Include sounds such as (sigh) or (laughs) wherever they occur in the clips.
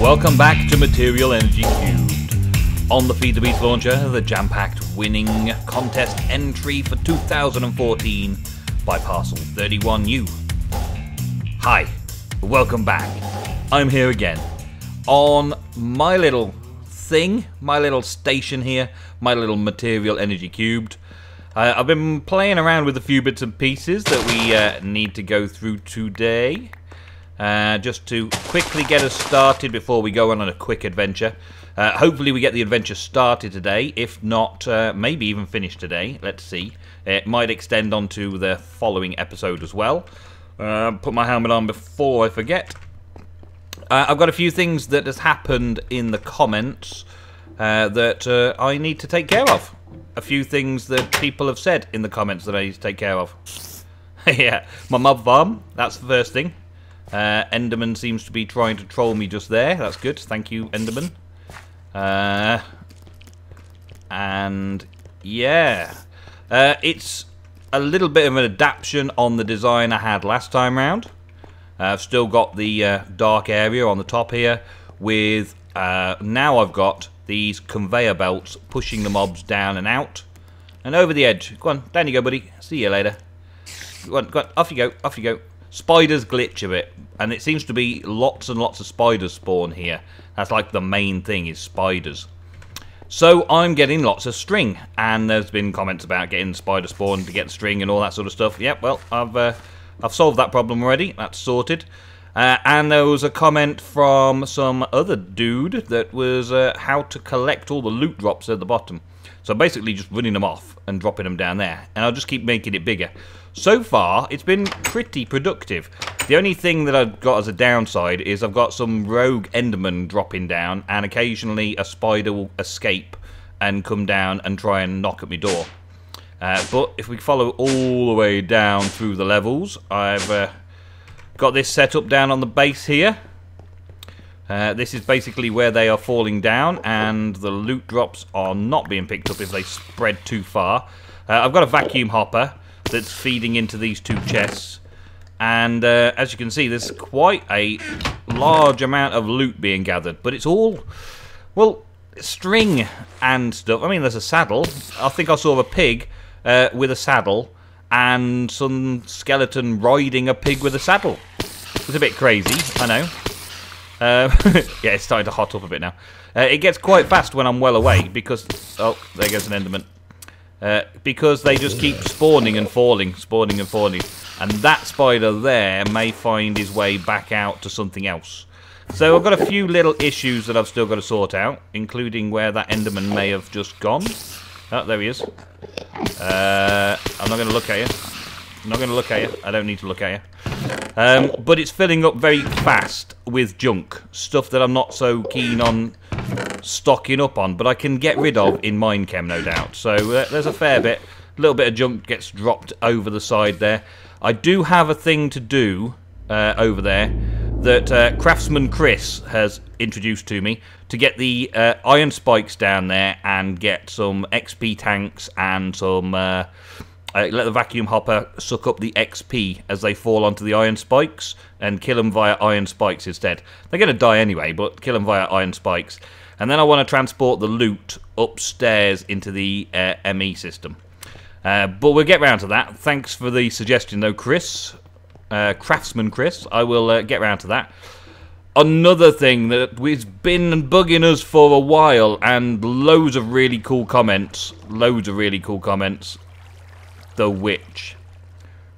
Welcome back to Material Energy Cubed. On the Feed the Beast launcher, the jam-packed winning contest entry for 2014 by Parcel 31U. Hi, welcome back. I'm here again on my little thing, my little station here, my little Material Energy Cubed. Uh, I've been playing around with a few bits and pieces that we uh, need to go through today. Uh, just to quickly get us started before we go on, a quick adventure. Uh, hopefully we get the adventure started today. If not, uh, maybe even finish today. Let's see. It might extend onto the following episode as well. Uh, put my helmet on before I forget. Uh, I've got a few things that has happened in the comments uh, that I need to take care of. A few things that people have said in the comments that I need to take care of. (laughs) yeah, my mob farm, that's the first thing. Uh, Enderman seems to be trying to troll me just there. That's good. Thank you, Enderman. Uh, and yeah, uh, it's a little bit of an adaptation on the design I had last time round. I've still got the uh, dark area on the top here with uh, now I've got these conveyor belts pushing the mobs down and out and over the edge. Go on, down you go, buddy. See you later. Go on, go on, off you go, off you go. Spiders glitch a bit, and it seems to be lots and lots of spiders spawn here. That's like the main thing is spiders. So I'm getting lots of string, and there's been comments about getting spider spawn to get string and all that sort of stuff. Yep, well, I've uh, I've solved that problem already. That's sorted. Uh, and there was a comment from some other dude that was uh, how to collect all the loot drops at the bottom. So basically just running them off and dropping them down there. And I'll just keep making it bigger. So far, it's been pretty productive. The only thing that I've got as a downside is I've got some rogue enderman dropping down, and occasionally a spider will escape and come down and try and knock at my door. Uh, but if we follow all the way down through the levels, I've uh, got this set up down on the base here. Uh, this is basically where they are falling down, and the loot drops are not being picked up if they spread too far. Uh, I've got a vacuum hopper that's feeding into these two chests. And uh, as you can see, there's quite a large amount of loot being gathered. But it's all, well, string and stuff. I mean, there's a saddle. I think I saw a pig uh, with a saddle and some skeleton riding a pig with a saddle. It's a bit crazy, I know. Uh, (laughs) yeah, it's starting to hot up a bit now. Uh, it gets quite fast when I'm well away because... Oh, there goes an enderman. Uh, because they just keep spawning and falling, spawning and falling. And that spider there may find his way back out to something else. So I've got a few little issues that I've still got to sort out, including where that Enderman may have just gone. Oh, there he is. Uh, I'm not going to look at you. I'm not going to look at you. I don't need to look at you. Um, but it's filling up very fast with junk. Stuff that I'm not so keen on stocking up on, but I can get rid of in Minechem, no doubt. So uh, there's a fair bit. A little bit of junk gets dropped over the side there. I do have a thing to do uh, over there that uh, Craftsman Chris has introduced to me to get the uh, iron spikes down there and get some XP tanks and some. Uh, uh, let the vacuum hopper suck up the XP as they fall onto the iron spikes and kill them via iron spikes instead. They're going to die anyway, but kill them via iron spikes. And then I want to transport the loot upstairs into the uh, ME system. Uh, but we'll get round to that. Thanks for the suggestion, though, Chris. Uh, Craftsman Chris. I will uh, get round to that. Another thing that has been bugging us for a while, and loads of really cool comments. Loads of really cool comments. The Witch.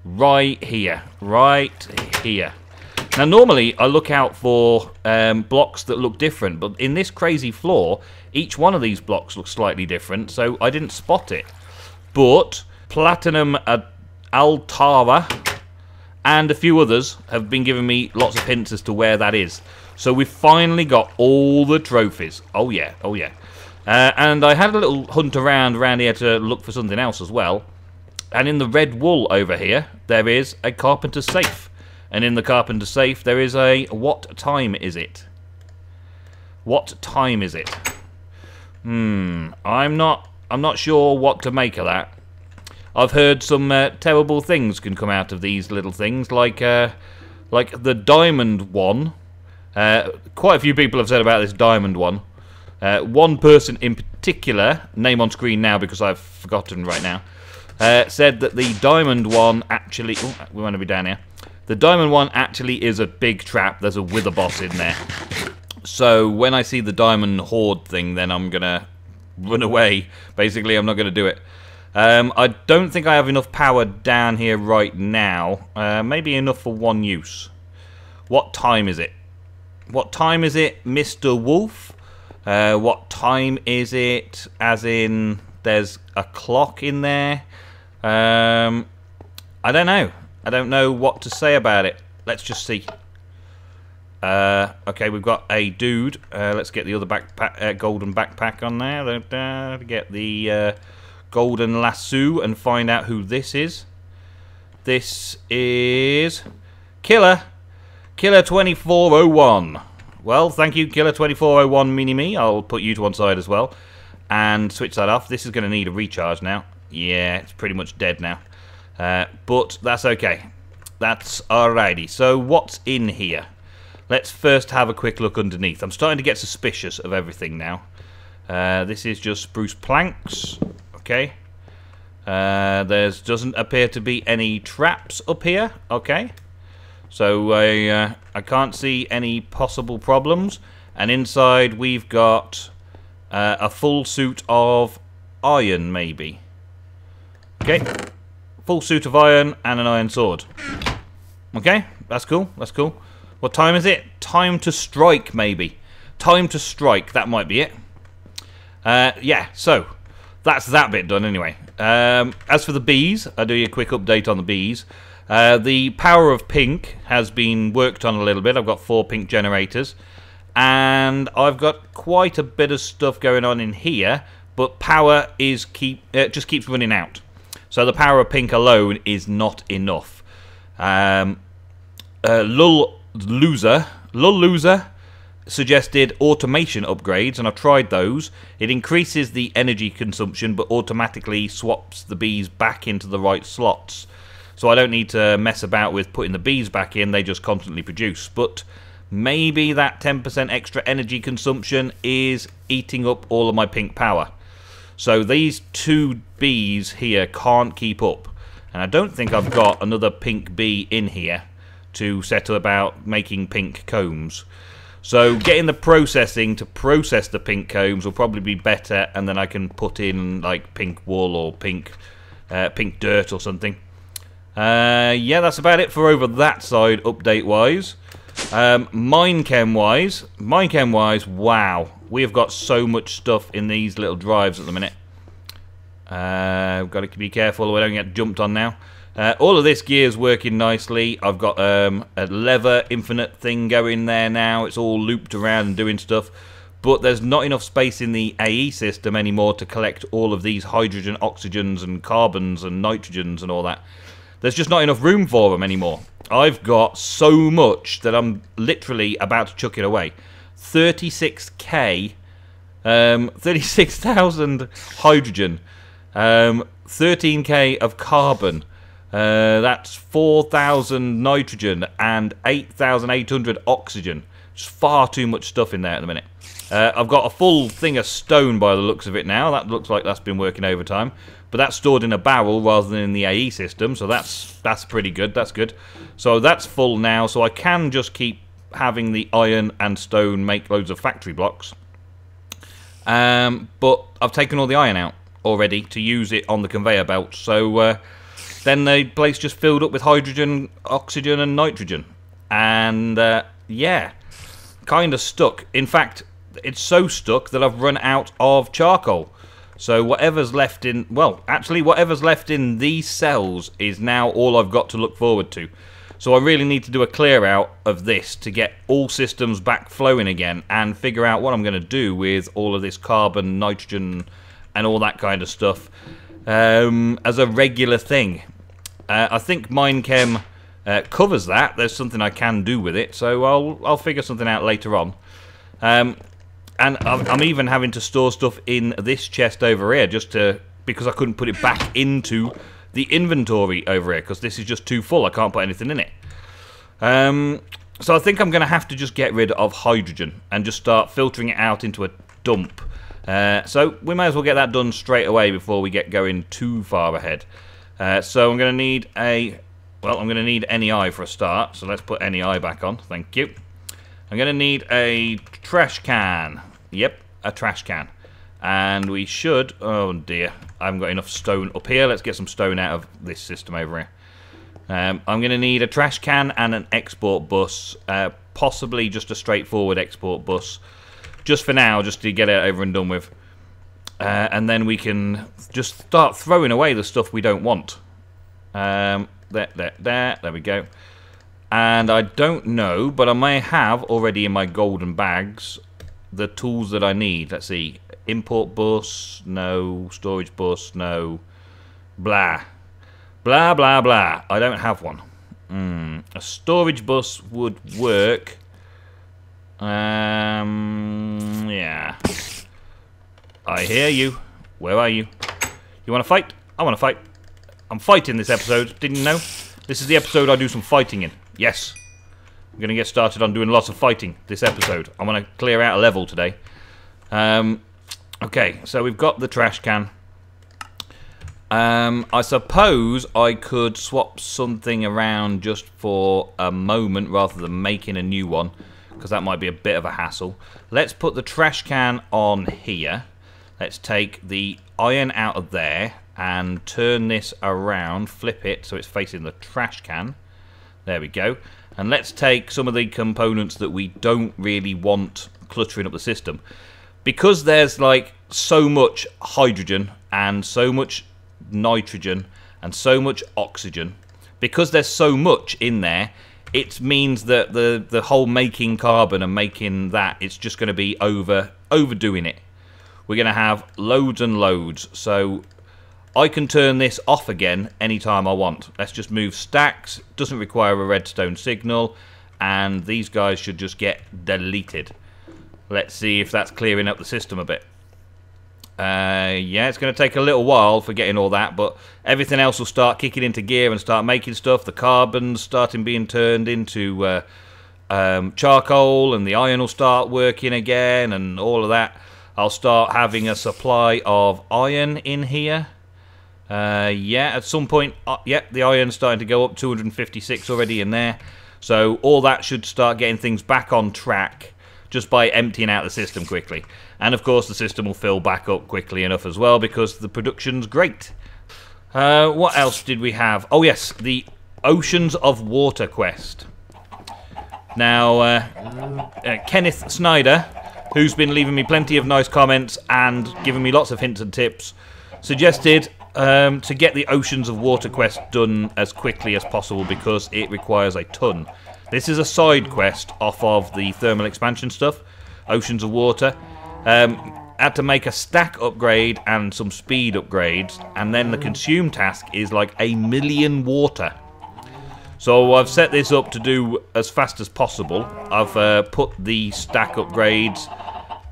Right here. Right here. Now, normally I look out for um, blocks that look different, but in this crazy floor, each one of these blocks looks slightly different, so I didn't spot it. But Platinum Altara and a few others have been giving me lots of hints as to where that is. So we've finally got all the trophies. Oh yeah, oh yeah. Uh, and I had a little hunt around around here to look for something else as well. And in the red wool over here, there is a carpenter's safe. And in the carpenter safe, there is a what time is it? What time is it? Hmm, I'm not I'm not sure what to make of that. I've heard some uh, terrible things can come out of these little things, like uh, like the diamond one Uh, quite a few people have said about this diamond one. Uh, one person in particular, name on screen now because I've forgotten right now, uh, said that the diamond one actually... Oh, we want to be down here. The diamond one actually is a big trap. There's a wither boss in there. So when I see the diamond horde thing, then I'm going to run away. Basically, I'm not going to do it. Um, I don't think I have enough power down here right now. Uh, maybe enough for one use. What time is it? What time is it, Mr. Wolf? Uh, what time is it? As in, there's a clock in there. Um, I don't know. I don't know what to say about it. Let's just see. Uh, okay, we've got a dude. Uh, let's get the other backpack, uh, golden backpack on there. get the uh, golden lasso and find out who this is. This is Killer. Killer 2401. Well, thank you, Killer 2401 Mini Me. I'll put you to one side as well. And switch that off. This is going to need a recharge now. Yeah, it's pretty much dead now. Uh, but that's okay. That's alrighty. So what's in here? Let's first have a quick look underneath. I'm starting to get suspicious of everything now. Uh, this is just spruce planks. Okay. Uh, there doesn't appear to be any traps up here. Okay. So I, uh, I can't see any possible problems. And inside we've got uh, a full suit of iron, maybe. Okay. Full suit of iron and an iron sword. Okay, that's cool, that's cool. What time is it? Time to strike, maybe. Time to strike, that might be it. Uh, yeah, so, that's that bit done anyway. Um, as for the bees, I'll do you a quick update on the bees. Uh, the power of pink has been worked on a little bit. I've got four pink generators. And I've got quite a bit of stuff going on in here. But power is keep uh, just keeps running out. So the power of pink alone is not enough. Um, uh, Lull Loser, Lull Loser suggested automation upgrades, and I've tried those. It increases the energy consumption, but automatically swaps the bees back into the right slots. So I don't need to mess about with putting the bees back in, they just constantly produce. But maybe that 10% extra energy consumption is eating up all of my pink power. So these two bees here can't keep up. And I don't think I've got another pink bee in here to settle about making pink combs. So getting the processing to process the pink combs will probably be better, and then I can put in like pink wool or pink uh, pink dirt or something. Uh, yeah, that's about it for over that side, update-wise. Um, Minechem-wise, Minechem-wise, wow, we have got so much stuff in these little drives at the minute. Uh, we've got to be careful we don't get jumped on now. Uh, all of this gear is working nicely. I've got um, a lever infinite thing going there now. It's all looped around and doing stuff. But there's not enough space in the AE system anymore to collect all of these hydrogen, oxygens, and carbons and nitrogens and all that. There's just not enough room for them anymore. I've got so much that I'm literally about to chuck it away. 36k, um, (laughs) 36,000 hydrogen, um, 13k of carbon, uh, that's 4,000 nitrogen and 8,800 oxygen. Just far too much stuff in there at the minute. Uh, I've got a full thing of stone by the looks of it now. That looks like that's been working overtime. But that's stored in a barrel rather than in the AE system, so that's that's pretty good. That's good. So that's full now, so I can just keep having the iron and stone make loads of factory blocks. Um, but I've taken all the iron out already to use it on the conveyor belt, so... Uh, then the place just filled up with hydrogen, oxygen, and nitrogen. And uh, yeah, kind of stuck. In fact, it's so stuck that I've run out of charcoal. So whatever's left in, well, actually whatever's left in these cells is now all I've got to look forward to. So I really need to do a clear out of this to get all systems back flowing again and figure out what I'm going to do with all of this carbon, nitrogen and all that kind of stuff um, as a regular thing. Uh, I think Minechem uh, covers that. There's something I can do with it, so I'll I'll figure something out later on. Um, and I'm, I'm even having to store stuff in this chest over here just to because I couldn't put it back into the inventory over here because this is just too full. I can't put anything in it. Um, so I think I'm going to have to just get rid of hydrogen and just start filtering it out into a dump. Uh, so we may as well get that done straight away before we get going too far ahead. Uh, so I'm going to need a, well, I'm going to need NEI for a start. So let's put NEI back on. Thank you. I'm going to need a trash can. Yep, a trash can. And we should, oh dear, I haven't got enough stone up here. Let's get some stone out of this system over here. Um, I'm going to need a trash can and an export bus, uh, possibly just a straightforward export bus, just for now, just to get it over and done with. Uh, and then we can just start throwing away the stuff we don't want. Um, there, there, there, there we go. And I don't know, but I may have already in my golden bags the tools that I need. Let's see. Import bus, no. Storage bus, no. Blah. Blah, blah, blah. I don't have one. Mm. A storage bus would work. Um, yeah. I hear you. Where are you? You want to fight? I want to fight. I'm fighting this episode. Didn't know? This is the episode I do some fighting in. Yes. I'm going to get started on doing lots of fighting this episode. I'm going to clear out a level today. Um, okay, so we've got the trash can. Um, I suppose I could swap something around just for a moment rather than making a new one because that might be a bit of a hassle. Let's put the trash can on here. Let's take the iron out of there and turn this around, flip it so it's facing the trash can. There we go. And let's take some of the components that we don't really want cluttering up the system. Because there's like so much hydrogen and so much nitrogen and so much oxygen, because there's so much in there, it means that the the whole making carbon and making that it's just going to be over overdoing it. We're going to have loads and loads. So I can turn this off again anytime I want. Let's just move stacks. Doesn't require a redstone signal. And these guys should just get deleted. Let's see if that's clearing up the system a bit. Uh, yeah, it's going to take a little while for getting all that, but everything else will start kicking into gear and start making stuff. The carbon's starting being turned into uh, um, charcoal, and the iron will start working again, and all of that. I'll start having a supply of iron in here. Uh, yeah, at some point, uh, yeah, the iron's starting to go up, 256 already in there. So all that should start getting things back on track just by emptying out the system quickly. And of course, the system will fill back up quickly enough as well because the production's great. Uh, what else did we have? Oh yes, the Oceans of Water quest. Now, uh, uh, Kenneth Snyder, who's been leaving me plenty of nice comments and giving me lots of hints and tips, suggested um, to get the Oceans of Water quest done as quickly as possible because it requires a ton. This is a side quest off of the thermal expansion stuff, Oceans of Water. Um, had to make a stack upgrade and some speed upgrades, and then the consume task is like a million water. So I've set this up to do as fast as possible. I've uh, put the stack upgrades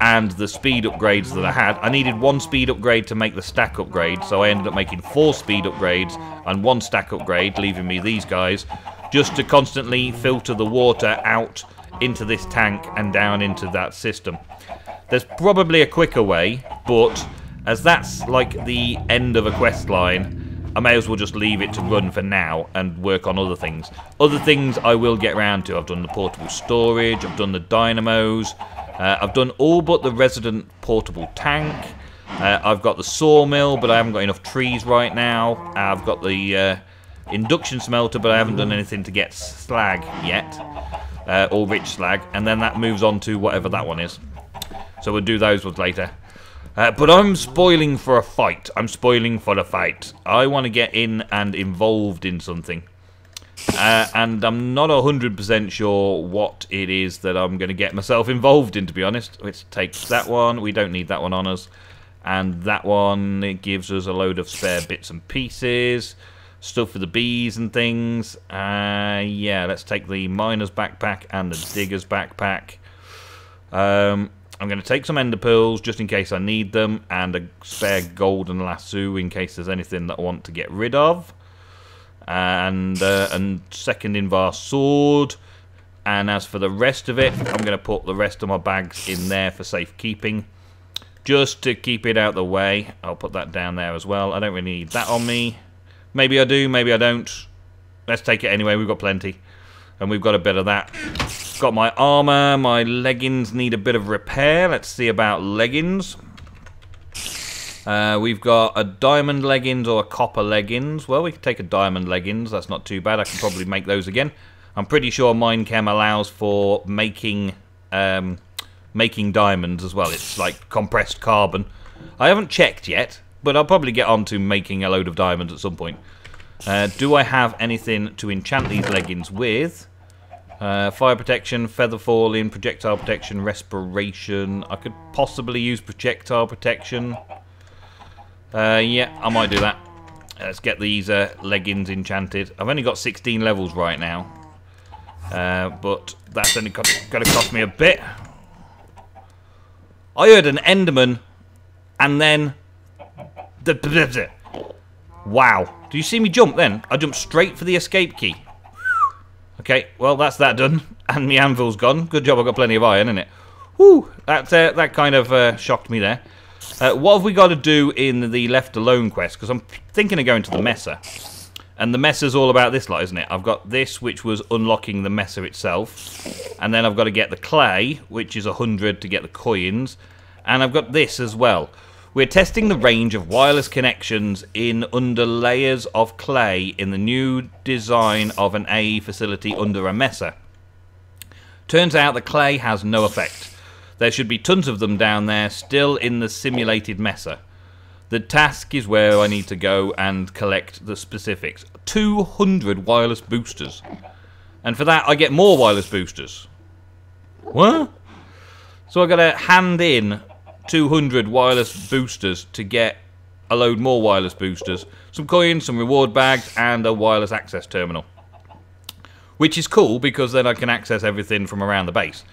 and the speed upgrades that I had. I needed one speed upgrade to make the stack upgrade, so I ended up making four speed upgrades and one stack upgrade, leaving me these guys, just to constantly filter the water out into this tank and down into that system. There's probably a quicker way, but as that's like the end of a quest line, I may as well just leave it to run for now and work on other things. Other things I will get around to. I've done the portable storage, I've done the dynamos, uh, I've done all but the resonant portable tank. Uh, I've got the sawmill, but I haven't got enough trees right now. I've got the uh, induction smelter, but I haven't done anything to get slag yet, uh, or rich slag, and then that moves on to whatever that one is. So we'll do those ones later. Uh, but I'm spoiling for a fight. I'm spoiling for a fight. I want to get in and involved in something. Uh, and I'm not 100% sure what it is that I'm going to get myself involved in, to be honest. Let's take that one. We don't need that one on us. And that one, it gives us a load of spare bits and pieces. Stuff for the bees and things. Uh, yeah, let's take the miner's backpack and the digger's backpack. Um, I'm going to take some ender pearls just in case I need them. And a spare golden lasso in case there's anything that I want to get rid of and uh, and second invar sword. And as for the rest of it, I'm going to put the rest of my bags in there for safekeeping. Just to keep it out the way. I'll put that down there as well. I don't really need that on me. Maybe I do, maybe I don't. Let's take it anyway, we've got plenty. And we've got a bit of that. Got my armor, my leggings need a bit of repair. Let's see about leggings. Uh, we've got a diamond leggings or a copper leggings. Well, we can take a diamond leggings. That's not too bad. I can probably make those again. I'm pretty sure Minechem allows for making um, making diamonds as well. It's like compressed carbon. I haven't checked yet, but I'll probably get on to making a load of diamonds at some point. Uh, do I have anything to enchant these leggings with? Uh, fire protection, feather falling, projectile protection, respiration. I could possibly use projectile protection. Uh, yeah, I might do that. Let's get these uh, leggings enchanted. I've only got 16 levels right now. Uh, but that's only going to cost me a bit. I heard an Enderman and then... Wow. Do you see me jump then? I jumped straight for the escape key. Okay, well, that's that done. (laughs) And my anvil's gone. Good job, I've got plenty of iron, in it. Whew, that, uh, that kind of uh, shocked me there. Uh, what have we got to do in the Left Alone quest? Because I'm thinking of going to the Mesa. And the Mesa's all about this lot, isn't it? I've got this, which was unlocking the Mesa itself. And then I've got to get the clay, which is 100 to get the coins. And I've got this as well. We're testing the range of wireless connections in under layers of clay in the new design of an AE facility under a mesa. Turns out the clay has no effect. There should be tons of them down there still in the simulated mesa. The task is where I need to go and collect the specifics. 200 wireless boosters. And for that, I get more wireless boosters. What? So I've got to hand in 200 wireless boosters to get a load more wireless boosters. Some coins, some reward bags, and a wireless access terminal. Which is cool, because then I can access everything from around the base.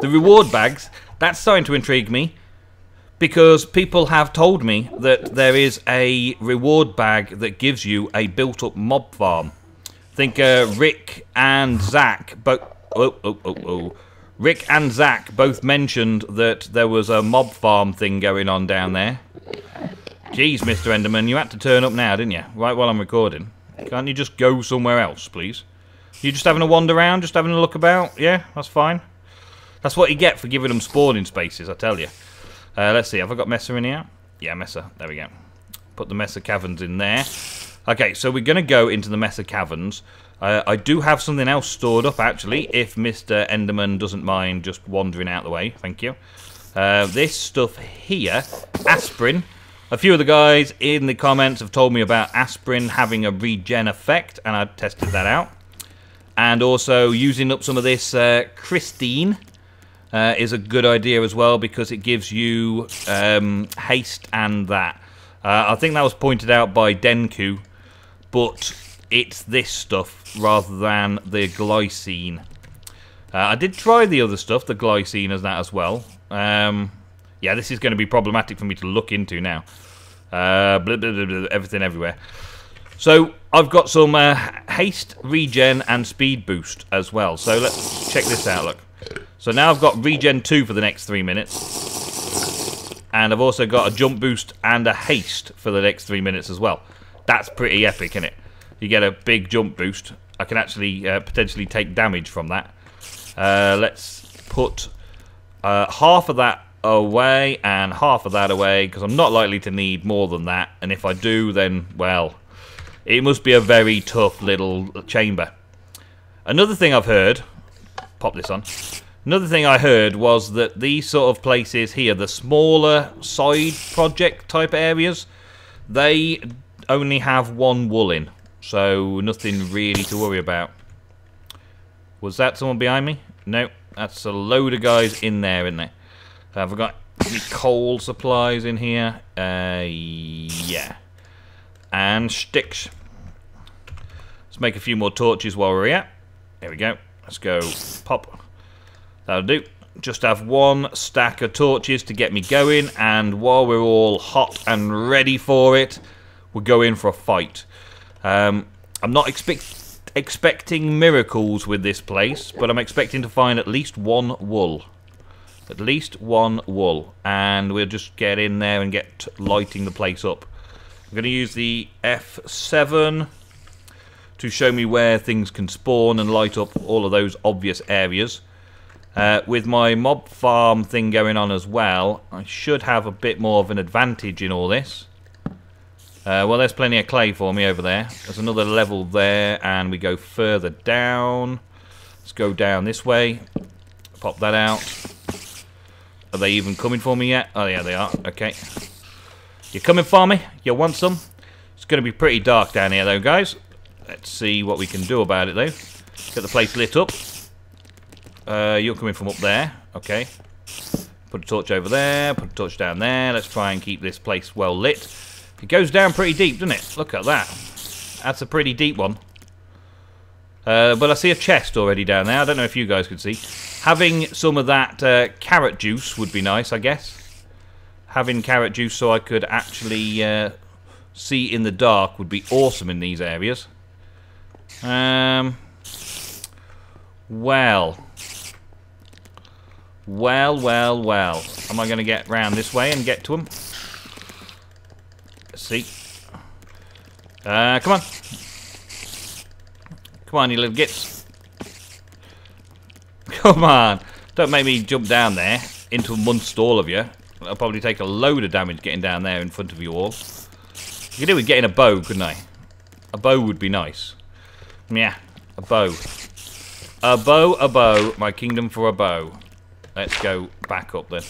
The reward bags, that's starting to intrigue me because people have told me that there is a reward bag that gives you a built-up mob farm. I think uh, Rick and Zach both. Oh, oh, oh, oh. Rick and Zach both mentioned that there was a mob farm thing going on down there. Jeez, Mr. Enderman, you had to turn up now, didn't you? Right while I'm recording. Can't you just go somewhere else, please? You just having a wander around, just having a look about? Yeah, that's fine. That's what you get for giving them spawning spaces, I tell you. Uh, let's see, have I got Mesa in here? Yeah, Mesa. There we go. Put the Mesa Caverns in there. Okay, so we're going to go into the Mesa Caverns. Uh, I do have something else stored up, actually, if Mr. Enderman doesn't mind just wandering out the way. Thank you. Uh, this stuff here, aspirin. A few of the guys in the comments have told me about aspirin having a regen effect, and I tested that out. And also using up some of this uh, Christine uh, is a good idea as well because it gives you um, haste and that. Uh, I think that was pointed out by Denku, but it's this stuff rather than the glycine. Uh, I did try the other stuff, the glycine as that as well. Um, yeah, this is going to be problematic for me to look into now. Uh, blah, blah, blah, everything everywhere. So I've got some uh, haste, regen, and speed boost as well. So let's check this out. Look. So now I've got regen 2 for the next 3 minutes. And I've also got a jump boost and a haste for the next 3 minutes as well. That's pretty epic, isn't it? You get a big jump boost. I can actually uh, potentially take damage from that. Uh, let's put uh, half of that away and half of that away because I'm not likely to need more than that. And if I do, then, well, it must be a very tough little chamber. Another thing I've heard, pop this on, Another thing I heard was that these sort of places here, the smaller side project type areas, they only have one wool in. So nothing really to worry about. Was that someone behind me? No, that's a load of guys in there, isn't there? Have I got any coal supplies in here? Uh, yeah. And sticks. Let's make a few more torches while we're here. There we go. Let's go pop That'll do. Just have one stack of torches to get me going, and while we're all hot and ready for it, we're going for a fight. Um, I'm not expect expecting miracles with this place, but I'm expecting to find at least one wool. At least one wool. And we'll just get in there and get lighting the place up. I'm going to use the F7 to show me where things can spawn and light up all of those obvious areas. Uh, with my mob farm thing going on as well, I should have a bit more of an advantage in all this. Uh, well, there's plenty of clay for me over there. There's another level there, and we go further down. Let's go down this way. Pop that out. Are they even coming for me yet? Oh, yeah, they are. Okay. You're coming for me? You want some? It's going to be pretty dark down here, though, guys. Let's see what we can do about it, though. Get the place lit up. Uh, you're coming from up there. Okay. Put a torch over there. Put a torch down there. Let's try and keep this place well lit. It goes down pretty deep, doesn't it? Look at that. That's a pretty deep one. Uh, but I see a chest already down there. I don't know if you guys can see. Having some of that uh, carrot juice would be nice, I guess. Having carrot juice so I could actually uh, see in the dark would be awesome in these areas. Um, well. Well, well, well. Am I going to get round this way and get to them? See. Uh, come on. Come on, you little gits. (laughs) Come on. Don't make me jump down there into amongst all of you. I'll probably take a load of damage getting down there in front of you all. You could do with getting a bow, couldn't I? A bow would be nice. Yeah, a bow. A bow, a bow. My kingdom for a bow. Let's go back up then.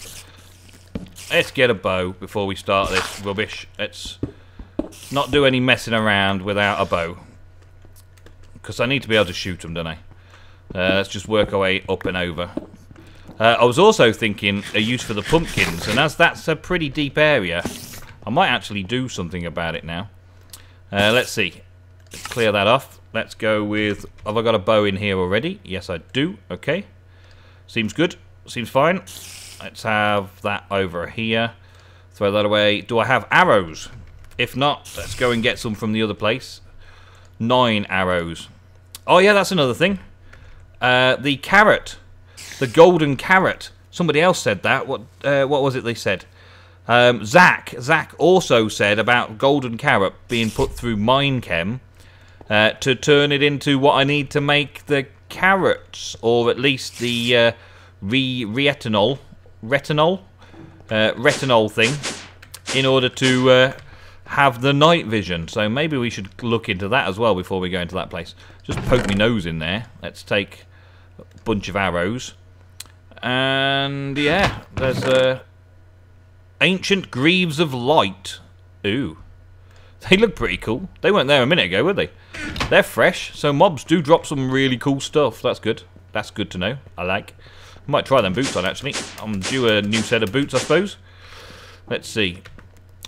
Let's get a bow before we start this rubbish. Let's not do any messing around without a bow. Because I need to be able to shoot them, don't I? Uh, let's just work our way up and over. Uh, I was also thinking a use for the pumpkins, and as that's a pretty deep area, I might actually do something about it now. Uh, let's see. Let's clear that off. Let's go with... Have I got a bow in here already? Yes, I do. Okay. Seems good. Seems fine. Let's have that over here. Throw that away. Do I have arrows? If not, let's go and get some from the other place. Nine arrows. Oh, yeah, that's another thing. Uh, the carrot. The golden carrot. Somebody else said that. What uh, what was it they said? Um, Zach. Zach also said about golden carrot being put through Minechem uh, to turn it into what I need to make the carrots, or at least the uh, re retinol, retinol, uh, retinol thing, in order to uh, have the night vision. So maybe we should look into that as well before we go into that place. Just poke my nose in there. Let's take a bunch of arrows. And yeah, there's uh, ancient greaves of light. Ooh. They look pretty cool. They weren't there a minute ago, were they? They're fresh, so mobs do drop some really cool stuff. That's good. That's good to know. I like. Might try them boots on, actually. I'm due a new set of boots, I suppose. Let's see.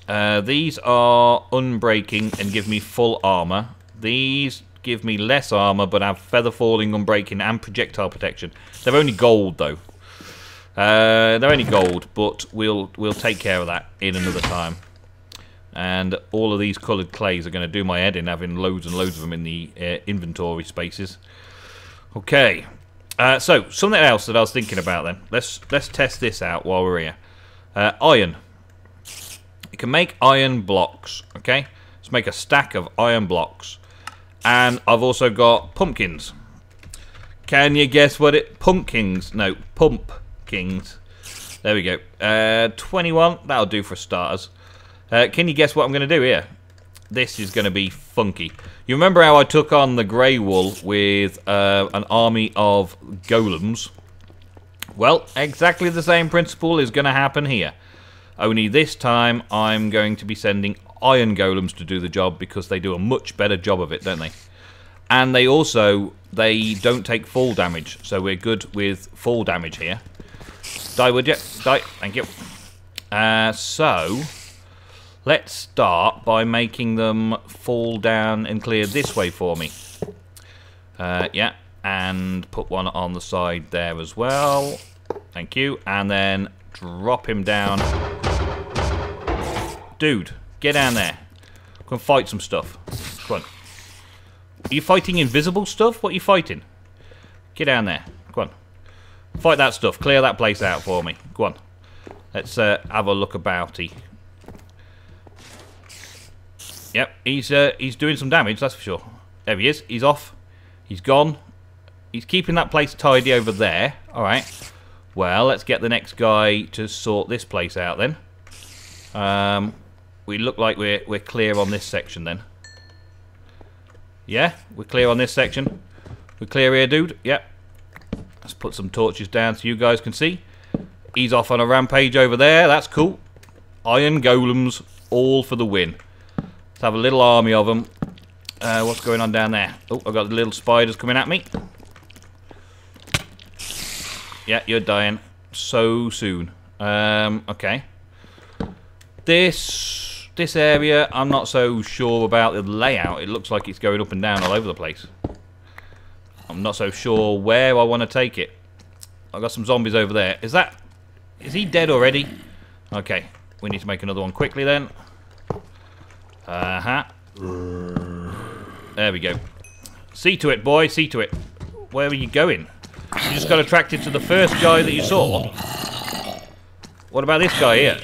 Uh, these are unbreaking and give me full armor. These give me less armor, but have feather falling, unbreaking, and projectile protection. They're only gold, though. Uh, they're only gold, but we'll we'll take care of that in another time. And all of these coloured clays are going to do my head in, having loads and loads of them in the uh, inventory spaces. Okay, uh, so something else that I was thinking about then. Let's let's test this out while we're here. Uh, iron. You can make iron blocks. Okay, let's make a stack of iron blocks. And I've also got pumpkins. Can you guess what it? Pumpkins? No, pumpkins. There we go. Uh, 21. That'll do for starters. Uh, can you guess what I'm going to do here? This is going to be funky. You remember how I took on the Grey Wool with uh, an army of golems? Well, exactly the same principle is going to happen here. Only this time I'm going to be sending iron golems to do the job because they do a much better job of it, don't they? And they also, they don't take fall damage, so we're good with fall damage here. Die, would you? Die. Thank you. Uh, so, Let's start by making them fall down and clear this way for me. Uh, yeah, and put one on the side there as well. Thank you. And then drop him down. Dude, get down there. Go and fight some stuff. Come on. Are you fighting invisible stuff? What are you fighting? Get down there. Go on. Fight that stuff. Clear that place out for me. Go on. Let's uh, have a look abouty. Yep, he's uh, he's doing some damage, that's for sure. There he is. He's off. He's gone. He's keeping that place tidy over there. Alright. Well, let's get the next guy to sort this place out then. Um, we look like we're, we're clear on this section then. Yeah, we're clear on this section. We're clear here, dude. Yep. Let's put some torches down so you guys can see. He's off on a rampage over there. That's cool. Iron golems, all for the win. Have a little army of them. Uh, what's going on down there? Oh, I've got little spiders coming at me. Yeah, you're dying so soon. Um, okay. This this area, I'm not so sure about the layout. It looks like it's going up and down all over the place. I'm not so sure where I want to take it. I've got some zombies over there. Is that... Is he dead already? Okay. We need to make another one quickly then. Uh-huh. There we go. See to it, boy. See to it. Where are you going? You just got attracted to the first guy that you saw. What about this guy here?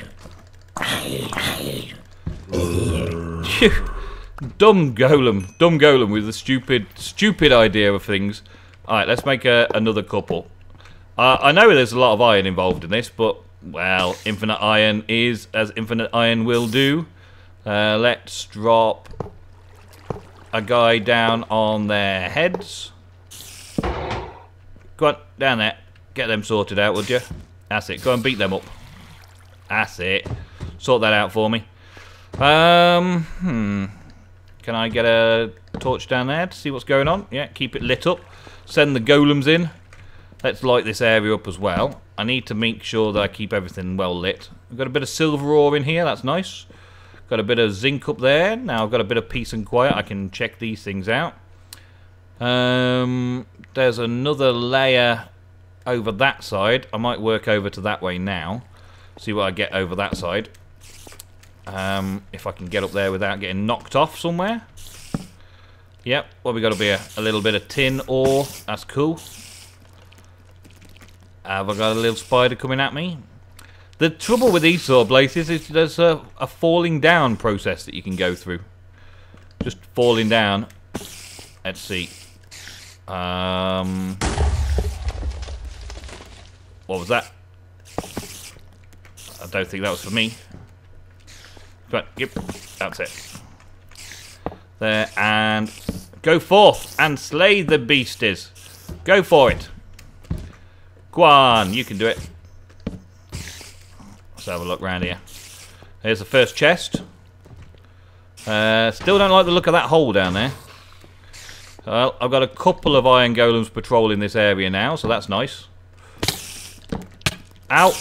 (laughs) Dumb golem. Dumb golem with the stupid, stupid idea of things. Alright, let's make a, another couple. Uh, I know there's a lot of iron involved in this, but, well, infinite iron is as infinite iron will do. Uh, let's drop a guy down on their heads. Go on, down there. Get them sorted out, would you? That's it. Go and beat them up. That's it. Sort that out for me. Um, hmm. Can I get a torch down there to see what's going on? Yeah, keep it lit up. Send the golems in. Let's light this area up as well. I need to make sure that I keep everything well lit. I've got a bit of silver ore in here. That's nice. Got a bit of zinc up there. Now I've got a bit of peace and quiet. I can check these things out. Um, there's another layer over that side. I might work over to that way now. See what I get over that side. Um, if I can get up there without getting knocked off somewhere. Yep, well we got to be a, a, little bit of tin ore. That's cool. Have I got a little spider coming at me? The trouble with these sort of places is there's a, a falling down process that you can go through. Just falling down. Let's see. Um, what was that? I don't think that was for me. But, yep, that's it. There, and go forth and slay the beasties. Go for it. Go on, you can do it. Have a look around here. Here's the first chest. Uh, still don't like the look of that hole down there. Well, I've got a couple of iron golems patrolling this area now, so that's nice. Ow!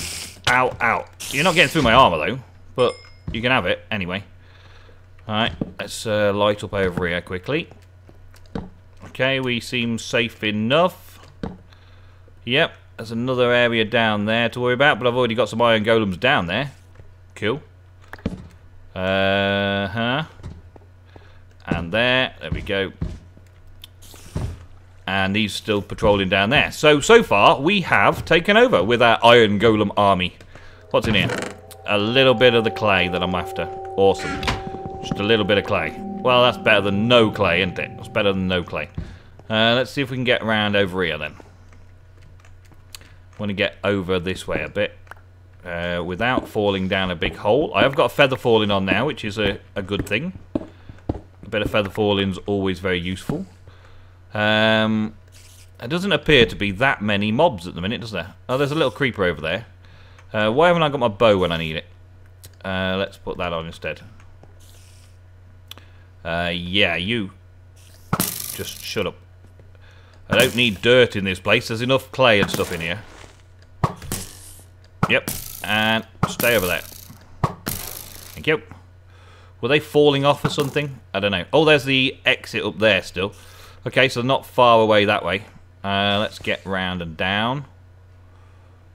Ow, ow. You're not getting through my armour, though. But you can have it, anyway. Alright, let's uh, light up over here quickly. Okay, we seem safe enough. Yep, there's another area down there to worry about, but I've already got some iron golems down there. Cool. Uh-huh. And there. There we go. And he's still patrolling down there. So, so far, we have taken over with our iron golem army. What's in here? A little bit of the clay that I'm after. Awesome. Just a little bit of clay. Well, that's better than no clay, isn't it? That's better than no clay. Uh, let's see if we can get around over here then want to get over this way a bit uh, without falling down a big hole. I have got a feather falling on now, which is a, a good thing. A bit of feather falling is always very useful. Um, there doesn't appear to be that many mobs at the minute, does there? Oh, there's a little creeper over there. Uh, why haven't I got my bow when I need it? Uh, let's put that on instead. Uh, yeah, you. Just shut up. I don't need dirt in this place. There's enough clay and stuff in here. Yep. And stay over there. Thank you. Were they falling off or something? I don't know. Oh, there's the exit up there still. Okay, so not far away that way. Uh, let's get round and down.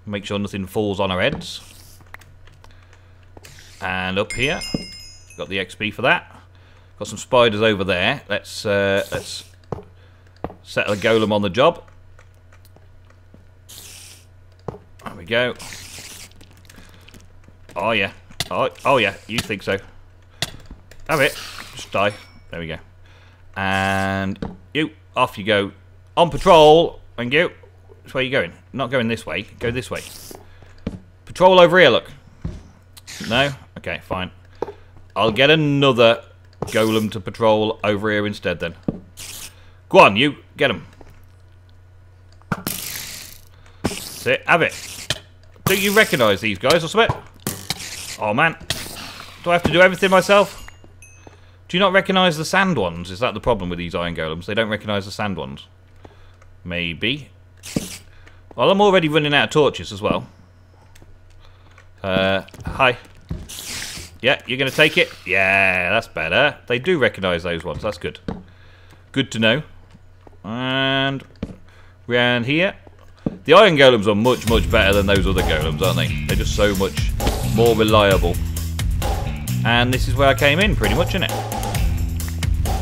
Make sure nothing falls on our heads. And up here. Got the XP for that. Got some spiders over there. Let's uh, let's Set a golem on the job. There we go. Oh yeah. Oh, oh yeah, you think so. Have it. Just die. There we go. And you, off you go. On patrol. And you. Which way are you going? Not going this way. Go this way. Patrol over here, look. No? Okay, fine. I'll get another golem to patrol over here instead then. Go on, you. Get him. Sit. Have it. Do you recognise these guys or something? Oh, man. Do I have to do everything myself? Do you not recognise the sand ones? Is that the problem with these iron golems? They don't recognise the sand ones. Maybe. Well, I'm already running out of torches as well. Uh, hi. Yeah, you're going to take it? Yeah, that's better. They do recognise those ones. That's good. Good to know. And round here. The iron golems are much, much better than those other golems, aren't they? They're just so much more reliable. And this is where I came in, pretty much, isn't it?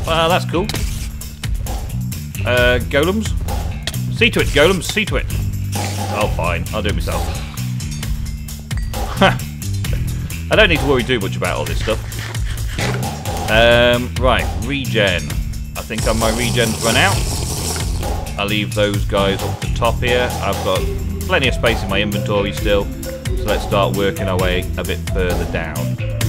Well, that's cool. Uh, golems? See to it, golems, see to it. Oh, fine, I'll do it myself. (laughs) I don't need to worry too much about all this stuff. Um, right, regen. I think my regen's run out. I'll leave those guys up the top here. I've got plenty of space in my inventory still. So let's start working our way a bit further down.